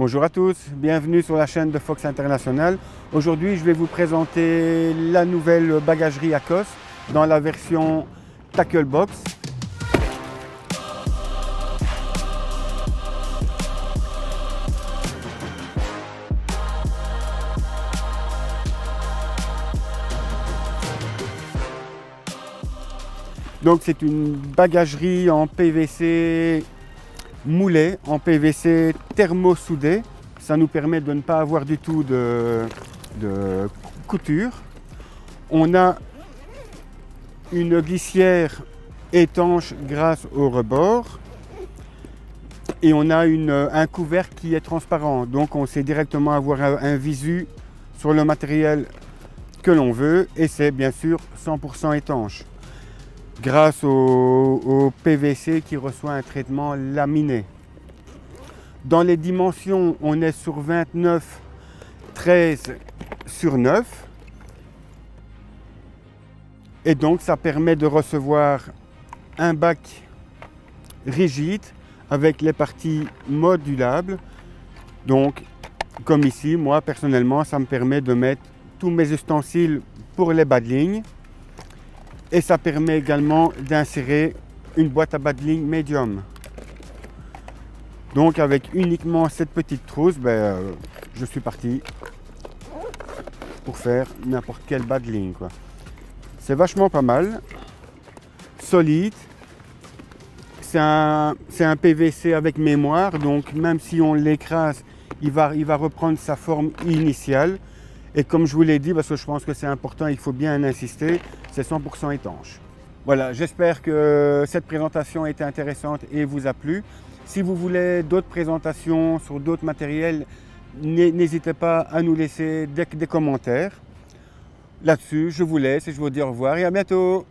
Bonjour à tous, bienvenue sur la chaîne de Fox International. Aujourd'hui, je vais vous présenter la nouvelle bagagerie Acos dans la version Tackle Box. Donc c'est une bagagerie en PVC moulé, en PVC thermosoudé. Ça nous permet de ne pas avoir du tout de, couture. On a une glissière étanche grâce au rebord et on a un couvercle qui est transparent. Donc on sait directement avoir un visu sur le matériel que l'on veut et c'est bien sûr 100% étanche grâce au, PVC qui reçoit un traitement laminé. Dans les dimensions, on est sur 29, 13 sur 9. Et donc ça permet de recevoir un bac rigide avec les parties modulables. Donc comme ici, moi personnellement, ça me permet de mettre tous mes ustensiles pour les bas de ligne et ça permet également d'insérer une boîte à bas de ligne médium. Donc avec uniquement cette petite trousse, ben, euh, je suis parti pour faire n'importe quel ligne. C'est vachement pas mal, solide. C'est un, PVC avec mémoire, donc même si on l'écrase, il va reprendre sa forme initiale. Et comme je vous l'ai dit, parce que je pense que c'est important, il faut bien insister, c'est 100% étanche. Voilà, j'espère que cette présentation a été intéressante et vous a plu. Si vous voulez d'autres présentations sur d'autres matériels, n'hésitez pas à nous laisser des, des commentaires. Là-dessus, je vous laisse et je vous dis au revoir et à bientôt.